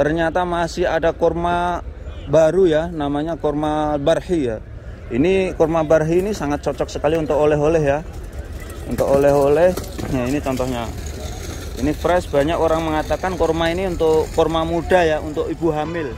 ternyata masih ada kurma baru ya namanya kurma barhi ya. Ini kurma barhi ini sangat cocok sekali untuk oleh-oleh ya. Untuk oleh-oleh. Nah ini contohnya. Ini fresh banyak orang mengatakan kurma ini untuk kurma muda ya untuk ibu hamil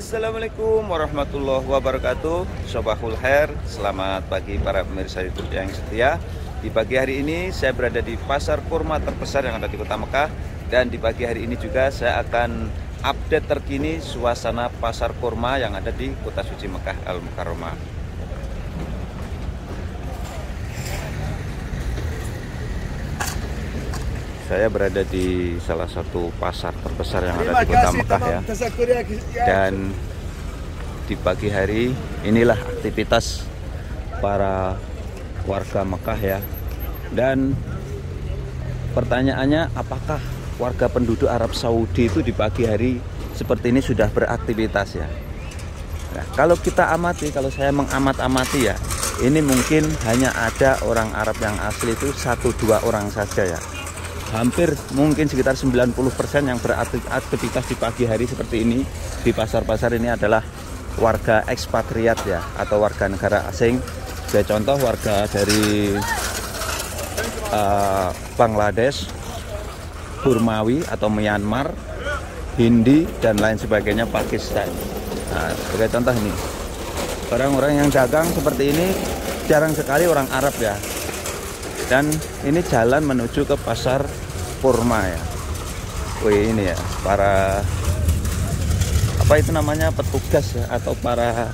Assalamualaikum warahmatullahi wabarakatuh. Sobahul Hair Selamat pagi para pemirsa YouTube yang setia. Di pagi hari ini saya berada di pasar kurma terbesar yang ada di kota Mekah. Dan di pagi hari ini juga saya akan update terkini suasana pasar kurma yang ada di kota suci Mekah Al-Mukarramah saya berada di salah satu pasar terbesar yang ada di kota Mekah ya. Dan di pagi hari inilah aktivitas para warga Mekah ya. Dan pertanyaannya apakah warga penduduk Arab Saudi itu di pagi hari seperti ini sudah beraktivitas ya? Nah, kalau kita amati, kalau saya mengamat-amati ya, ini mungkin hanya ada orang Arab yang asli itu satu dua orang saja ya hampir mungkin sekitar 90% yang beraktivitas di pagi hari seperti ini di pasar-pasar ini adalah warga ekspatriat ya atau warga negara asing. Saya contoh warga dari uh, Bangladesh Burmawi atau Myanmar Hindi dan lain sebagainya Pakistan. Nah, sebagai contoh ini. Orang-orang yang dagang seperti ini jarang sekali orang Arab ya dan ini jalan menuju ke pasar kurma ya. Wih ini ya para apa itu namanya petugas ya atau para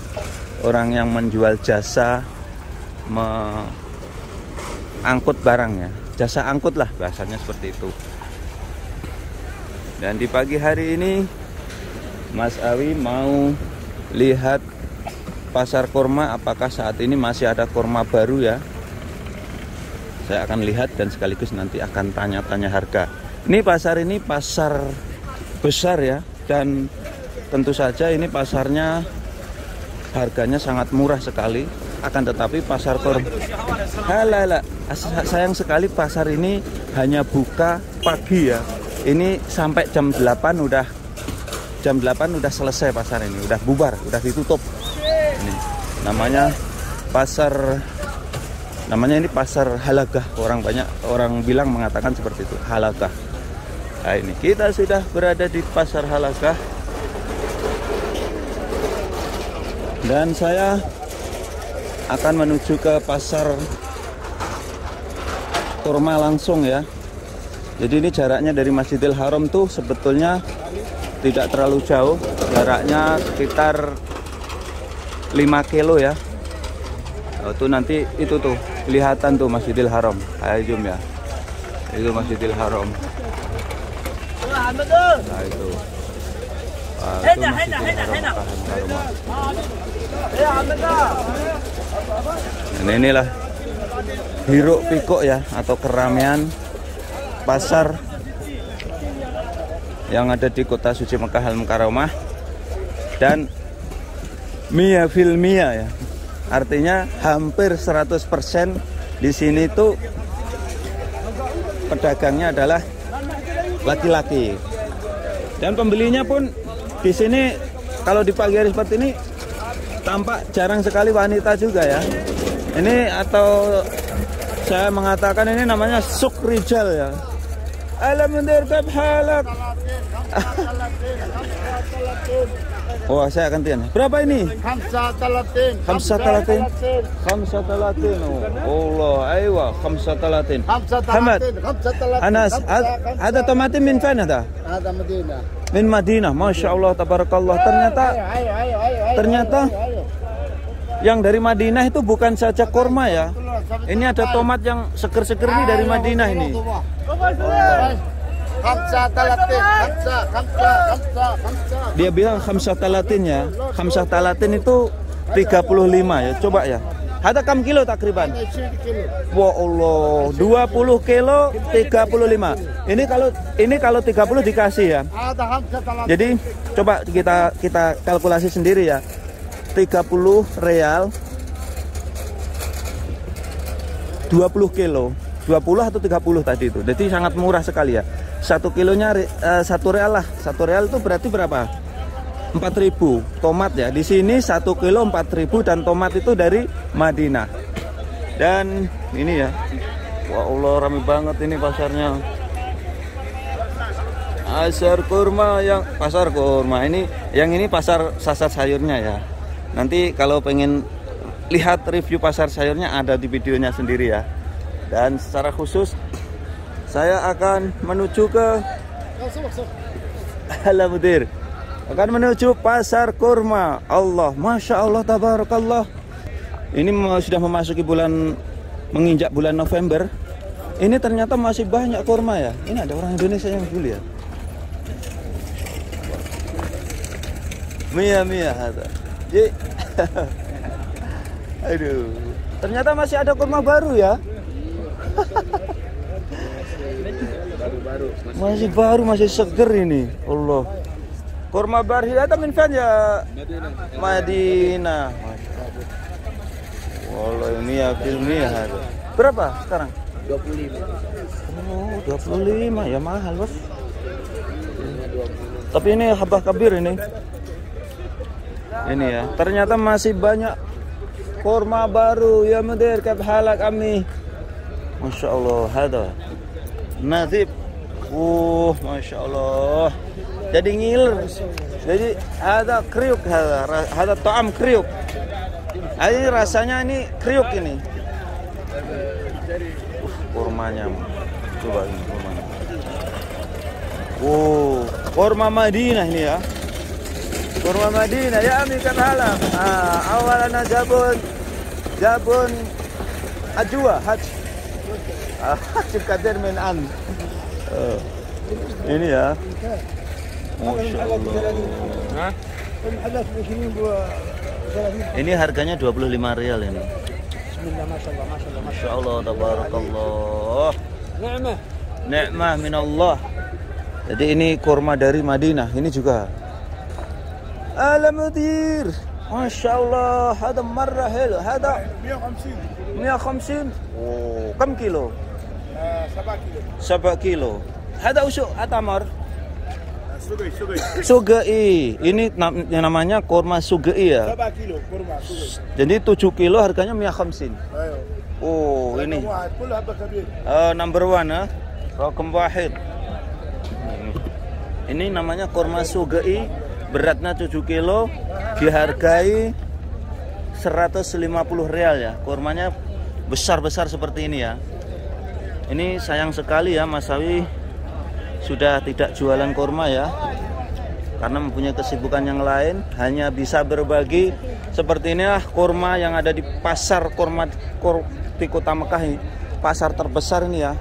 orang yang menjual jasa mengangkut barang ya. Jasa angkut lah bahasanya seperti itu. Dan di pagi hari ini Mas Awi mau lihat pasar kurma apakah saat ini masih ada kurma baru ya saya akan lihat dan sekaligus nanti akan tanya-tanya harga. Ini pasar ini pasar besar ya dan tentu saja ini pasarnya harganya sangat murah sekali. Akan tetapi pasar kor halala sayang sekali pasar ini hanya buka pagi ya. Ini sampai jam 8 udah jam 8 udah selesai pasar ini. Udah bubar udah ditutup. Ini namanya pasar namanya ini pasar halagah. Orang banyak orang bilang mengatakan seperti itu halagah. Nah ini kita sudah berada di pasar halagah. Dan saya akan menuju ke pasar kurma langsung ya. Jadi ini jaraknya dari Masjidil Haram tuh sebetulnya tidak terlalu jauh. Jaraknya sekitar 5 kilo ya. Oh, tuh nanti itu tuh kelihatan tuh Masjidil Haram ayo zoom ya. Itu Masjidil Haram. Nah itu. Wah, itu Masjidil Haram Dan inilah hiruk pikuk ya atau keramaian pasar yang ada di kota suci Mekah Al Mukarramah dan Mia Filmia ya Artinya hampir 100% di sini tuh pedagangnya adalah laki-laki. Dan pembelinya pun di sini kalau di pagi hari seperti ini tampak jarang sekali wanita juga ya. Ini atau saya mengatakan ini namanya suk rijal ya. Alhamdulillah halak. Oh, saya akan tanya. Berapa ini? Hamsa talatin. Hamsa talatin. Hamsa talatin. Oh, Allah, aywa, hamsa talatin. Hamsa Hamad. talatin. Hamsa talatin. Anas, ada tomatin min fana dah? Ada Medina. Min Madinah. Masya Allah, tabarakallah. Ternyata, Ayo, ayo, ayo, ayo. ternyata yang dari Madinah itu bukan saja kurma ya. Ini ada tomat yang seger-seger ini dari Madinah ini. Hamsa Dia bilang hamsah talatin ya. Hamsah talatin itu 35 ya. Coba ya. Ada kam kilo takriban? Ada 20 kilo. Wah Allah, 20 kilo 35. Ini kalau ini kalau 30 dikasih ya. Jadi coba kita kita kalkulasi sendiri ya. 30 real 20 kilo. 20 atau 30 tadi itu. Jadi sangat murah sekali ya. Satu kilonya eh, satu real lah. Satu real itu berarti berapa? 4000 tomat ya. Di sini satu kilo 4000 dan tomat itu dari Madinah. Dan ini ya. Wah Allah rame banget ini pasarnya. Pasar kurma yang pasar kurma ini yang ini pasar sasar sayurnya ya. Nanti kalau pengen lihat review pasar sayurnya ada di videonya sendiri ya. Dan secara khusus saya akan menuju ke. Alamudir akan menuju pasar kurma. Allah, masya Allah, tabarakallah. Ini sudah memasuki bulan menginjak bulan November. Ini ternyata masih banyak kurma ya. Ini ada orang Indonesia yang beli ya. Mia Mia. Ji. Aduh. Ternyata masih ada kurma baru ya. Masih baru, masih seger ini. Allah. Kurma baru ada min fan ya Madinah. Wallah ini ya ini ya. Berapa sekarang? 25. Oh, 25 ya mahal, Bos. Tapi ini habah kabir ini. Ini ya. Ternyata masih banyak kurma baru ya mudir kab halak kami. Masya Allah, ada. Nazib. Uh, Masya Allah. Jadi ngiler. Jadi ada kriuk, ada, to'am kriuk. Ini rasanya ini kriuk ini. Uh, kurmanya. Coba ini kurmanya. Oh, kurma Madinah ini ya. Kurma Madinah ya Ami kan halam. Ah, awalana jabun jabun ajwa haj. Ah, haj kadir min an. Oh, ini ya. Masya Allah. الحدث 20 و 30 Ini harganya 25 rial ini. بسم الله ما شاء الله ما شاء الله ما Masya Allah, tabarakallah. نعمه Ni'mah minallah. Jadi ini kurma dari Madinah. Ini juga. Alamudir. Masya Allah. Ada marah helo. Ada 150 150. Oh, kam kilo? 7 كيلو 7 kilo. Ada usuk atamar. سوقي سوقي Sugei. Ini nam- yang namanya kurma sugei ya. 7 كيلو كرمه سوقي Jadi 7 kilo harganya 150. ايوه Oh, ini. واحد كلها هبه كبير Eh, number one ya. Rokem wahid. Ini namanya kurma sugei, beratnya 7 kilo, dihargai 150 real ya. Kurmanya besar-besar seperti ini ya. Ini sayang sekali ya Mas Sawi sudah tidak jualan kurma ya. Karena mempunyai kesibukan yang lain, hanya bisa berbagi seperti inilah kurma yang ada di pasar kurma kur- di Kota Mekah. Pasar terbesar ini ya.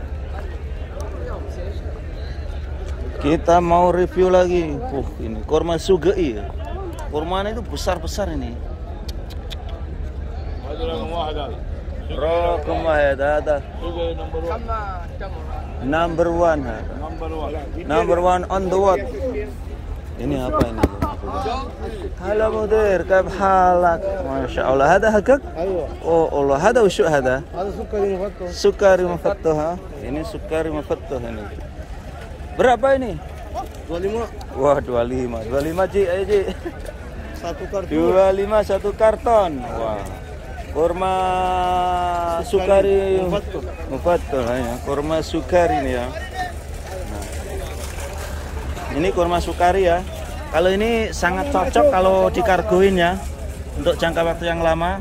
Kita mau review lagi. Uh, ini kurma sugei. ya. Kurmanya itu besar-besar ini. هذا رقم واحد هذا Rokem wahid ada سوقي نمبر 1 number one. ha. نمبر 1 Number one on the what? Ini apa ini? Halo mudir, كيف حالك؟ ما شاء الله هذا حقك؟ ايوه Oh Allah, هذا وشو هذا؟ هذا سكري مفتح Sukari mafattuh ha? Ini sukari mafattuh ini. Berapa ini? 25 Wah, 25. 25 Ji, ayo Ji. satu kartu 25 satu karton. Wah. Kurma sukari mufatul ya. Kurma sukari ini ya. Nah. Ini kurma sukari ya. Kalau ini sangat cocok kalau dikargoin ya untuk jangka waktu yang lama.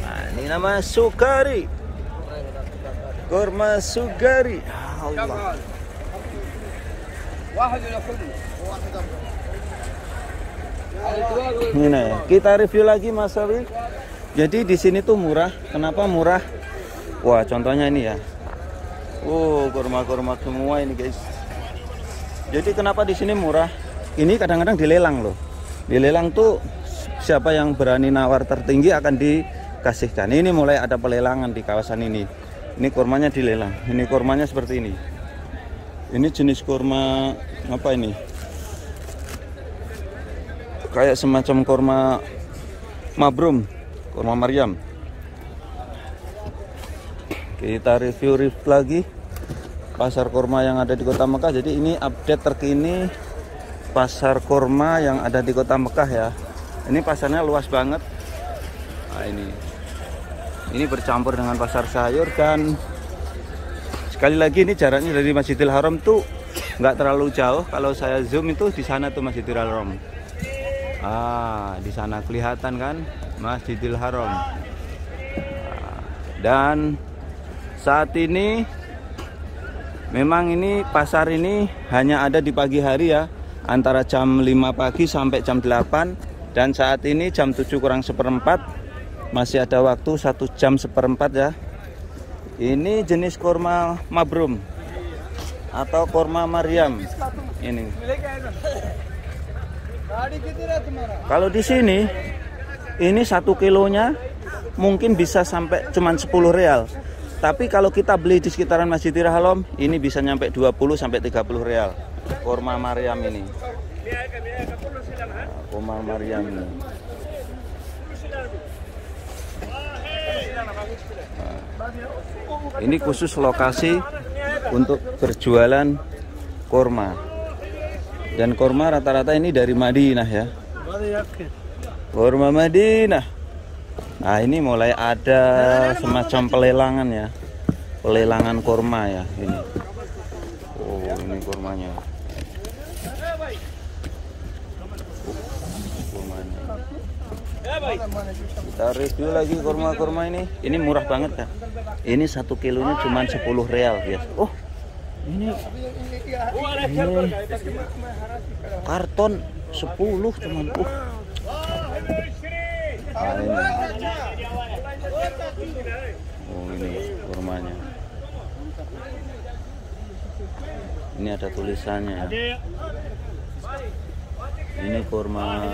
Nah, ini nama sukari. Kurma sukari. Ya Allah. Ini nah, ya. kita review lagi Mas Abi. Jadi di sini tuh murah. Kenapa murah? Wah, contohnya ini ya. Oh, kurma-kurma semua ini, guys. Jadi kenapa di sini murah? Ini kadang-kadang dilelang loh. Dilelang tuh siapa yang berani nawar tertinggi akan kasihkan. Ini mulai ada pelelangan di kawasan ini. Ini kurmanya dilelang. Ini kurmanya seperti ini. Ini jenis kurma apa ini? Kayak semacam kurma mabrum, kurma Maryam. Kita review-review lagi pasar kurma yang ada di Kota Mekah. Jadi ini update terkini pasar kurma yang ada di Kota Mekah ya. Ini pasarnya luas banget. Nah, ini. Ini bercampur dengan pasar sayur dan sekali lagi ini jaraknya dari Masjidil Haram tuh nggak terlalu jauh. Kalau saya zoom itu di sana tuh Masjidil Haram. Ah, di sana kelihatan kan Masjidil Haram. Dan saat ini memang ini pasar ini hanya ada di pagi hari ya antara jam 5 pagi sampai jam 8 dan saat ini jam 7 kurang seperempat masih ada waktu satu jam seperempat ya. Ini jenis kurma mabrum atau kurma Maryam ini. Kalau di sini ini satu kilonya mungkin bisa sampai cuman 10 real tapi kalau kita beli di sekitaran Masjidil Haram, ini bisa nyampe 20 sampai 30 real. Kurma Maryam ini. Kurma Maryam ini. Nah, ini khusus lokasi untuk berjualan kurma. Dan kurma rata-rata ini dari Madinah ya. Kurma Madinah. Nah ini mulai ada semacam pelelangan ya. Pelelangan kurma ya ini. Oh ini kurmanya Kita review lagi kurma-kurma ini. Ini murah banget kan Ini satu kilonya cuma 10 real ya Oh ini. Ini. Karton 10 cuman. Uh Ini. Oh ini kurmanya. Ini ada tulisannya ya. Ini kurma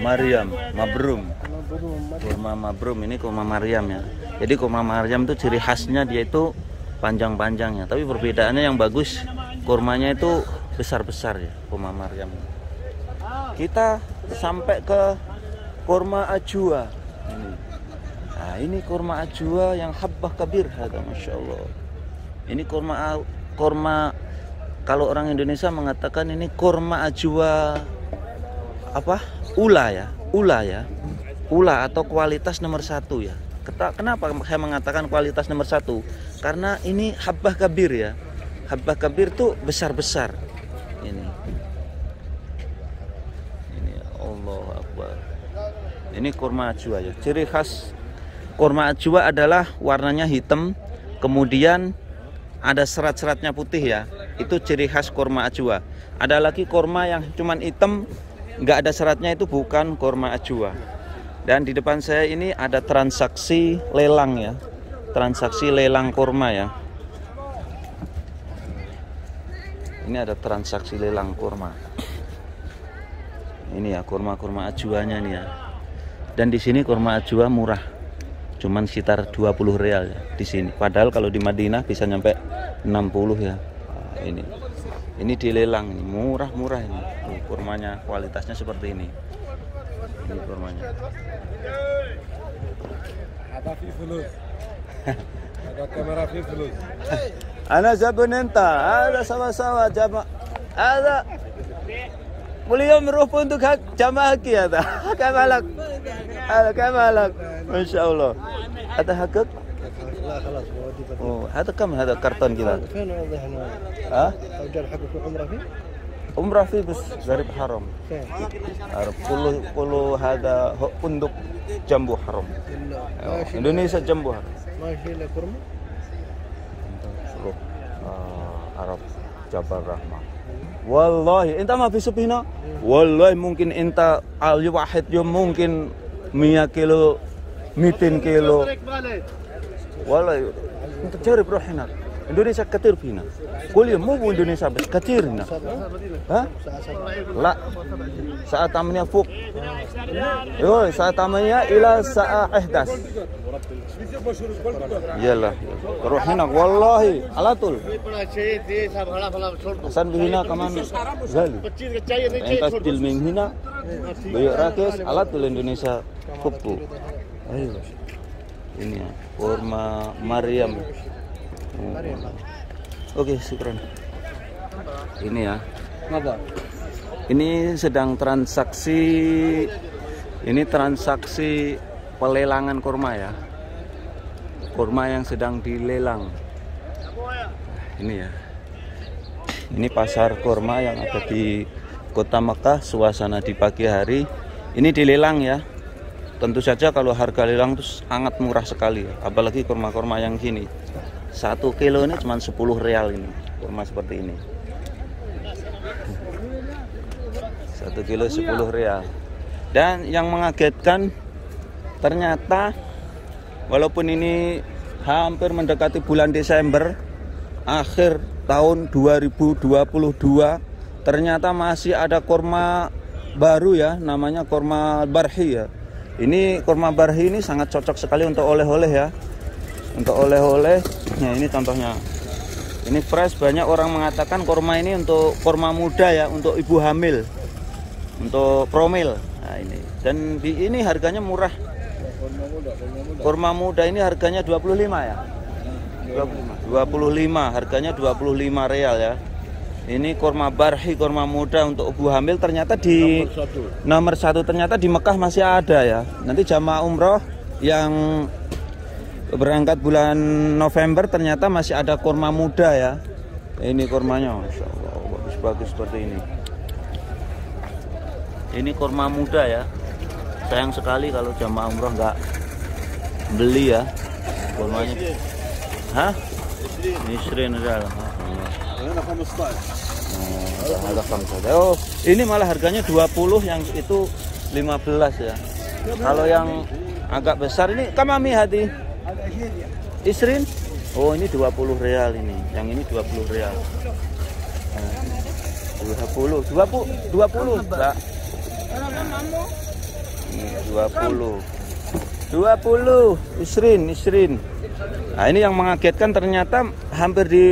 Maryam, Mabrum. Kurma Mabrum ini kurma Maryam ya. Jadi kurma Maryam itu ciri khasnya dia itu panjang-panjangnya. Tapi perbedaannya yang bagus kurmanya itu besar-besar ya kurma Maryam. Kita sampai ke kurma ajwa ini. Nah ini kurma ajwa yang habbah kabir ada masya Allah ini kurma kurma kalau orang Indonesia mengatakan ini kurma ajwa apa? Ula ya? Ula ya? Ula atau kualitas nomor satu ya? Kenapa saya mengatakan kualitas nomor satu? Karena ini habbah kabir ya. Habbah kabir tuh besar besar ini ini Allah akbar ini kurma ajwa ya. Ciri khas kurma ajwa adalah warnanya hitam, kemudian ada serat-seratnya putih ya. Itu ciri khas kurma ajwa. Ada lagi kurma yang cuman hitam, nggak ada seratnya itu bukan kurma ajwa. Dan di depan saya ini ada transaksi lelang ya. Transaksi lelang kurma ya. Ini ada transaksi lelang kurma. Ini ya kurma-kurma ajuannya nih ya dan di sini kurma ajwa murah. Cuman sekitar 20 real ya di sini. Padahal kalau di Madinah bisa nyampe 60 ya. Nah, ini. Ini dilelang. Murah-murah ini. Tuh, kurmanya kualitasnya seperti ini. Ini kurmanya. Ada ana enta ada sama-sama jama ada Beliau merupakan untuk hak jamaah kita. Kamalak. كم لك ما شاء الله هذا حقك لا خلاص أوه. هذا كم هذا كرتون كذا فين ها الرجال حقك عمره فيه عمره فيه بس غريب حرام حرام كله كله هذا فندق جنبه حرام Indonesia جنبه حرام ماشي لك كرمه Arab Jabal Rahmah Wallahi, enta ma besok hina? Wallahi mungkin enta al wahid yo mungkin 100 كيلو 200 كيلو والله انت تجرب روح هناك Indonesia ketir pina. Kuliah mau Indonesia bes ketir na. Hah? Saat tamannya fuk. Yo, saat tamannya ila saat ihdas. Yalah. Terus hina wallahi alatul. Hasan bihina kaman gali. Entas dil ming hina. Bayo rakes alatul Indonesia fuku. Ayo. Ini ya, kurma Maryam. Oh. Oke, syukran. Ini ya. Ini sedang transaksi ini transaksi pelelangan kurma ya. Kurma yang sedang dilelang. Ini ya. Ini pasar kurma yang ada di Kota Mekah, suasana di pagi hari. Ini dilelang ya. Tentu saja kalau harga lelang itu sangat murah sekali, apalagi kurma-kurma yang gini. Satu kilo ini cuma 10 real ini, kurma seperti ini. Satu kilo 10 real. Dan yang mengagetkan ternyata walaupun ini hampir mendekati bulan Desember akhir tahun 2022 ternyata masih ada kurma baru ya namanya kurma barhi ya ini kurma barhi ini sangat cocok sekali untuk oleh-oleh ya. Untuk oleh-oleh, nah ini contohnya. Ini fresh banyak orang mengatakan kurma ini untuk kurma muda ya, untuk ibu hamil. Untuk promil. Nah ini. Dan di ini harganya murah. Kurma muda ini harganya 25 ya. 25. 25 harganya 25 real ya. Ini kurma barhi, kurma muda untuk ibu hamil ternyata di nomor satu. nomor satu ternyata di Mekah masih ada ya. Nanti jamaah umroh yang berangkat bulan November ternyata masih ada kurma muda ya. Ini kurmanya, bagus-bagus seperti ini. Ini kurma muda ya. Sayang sekali kalau jamaah umroh nggak beli ya kurmanya. Hah? Nisrin adalah. ada khamsah. Oh, ini malah harganya 20 yang itu 15 ya. Kalau yang agak besar ini kamami hati. Isrin? Oh, ini 20 real ini. Yang ini 20 real. Nah, 20, 20, 20, Mbak. Ini 20. 20 Isrin, Isrin. Nah, ini yang mengagetkan ternyata hampir di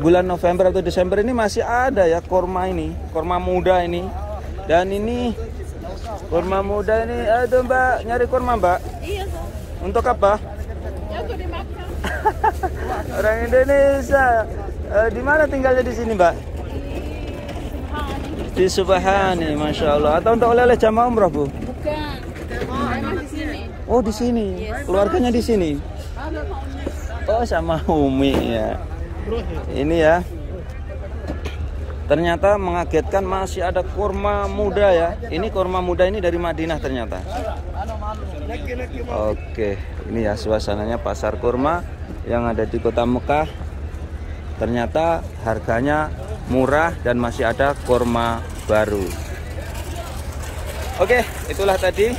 bulan November atau Desember ini masih ada ya korma ini, korma muda ini. Dan ini korma muda ini, aduh Mbak, nyari korma Mbak? Iya, Untuk apa? Orang Indonesia. Eh, di mana tinggalnya di sini Mbak? Di Subhani, Masya Allah. Atau untuk oleh-oleh jamaah umroh Bu? Bukan. Emang di sini. Oh di sini, keluarganya di sini. Oh sama Umi ya. Ini ya. Ternyata mengagetkan masih ada kurma muda ya. Ini kurma muda ini dari Madinah ternyata. Oke, ini ya suasananya pasar kurma yang ada di Kota Mekah. Ternyata harganya murah dan masih ada kurma baru. Oke, itulah tadi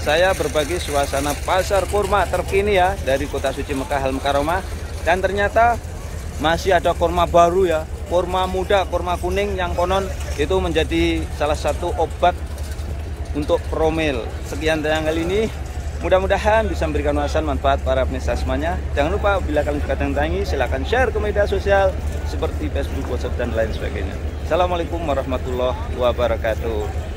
saya berbagi suasana pasar kurma terkini ya dari Kota Suci Mekah Al Mukarramah dan ternyata masih ada kurma baru ya kurma muda kurma kuning yang konon itu menjadi salah satu obat untuk promil sekian tayang kali ini mudah-mudahan bisa memberikan wawasan manfaat para pemirsa semuanya. Jangan lupa bila kalian suka tentang ini silahkan share ke media sosial seperti Facebook, WhatsApp dan lain sebagainya. Assalamualaikum warahmatullahi wabarakatuh